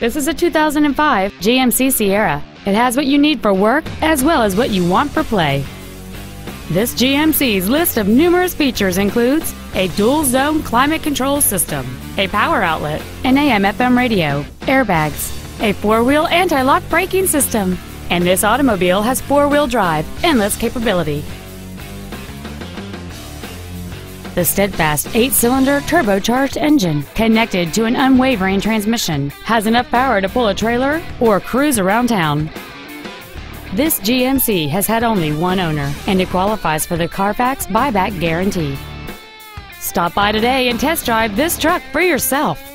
This is a 2005 GMC Sierra. It has what you need for work as well as what you want for play. This GMC's list of numerous features includes a dual zone climate control system, a power outlet, an AM FM radio, airbags, a four wheel anti lock braking system, and this automobile has four wheel drive, endless capability. The steadfast eight cylinder turbocharged engine, connected to an unwavering transmission, has enough power to pull a trailer or cruise around town. This GMC has had only one owner and it qualifies for the Carfax buyback guarantee. Stop by today and test drive this truck for yourself.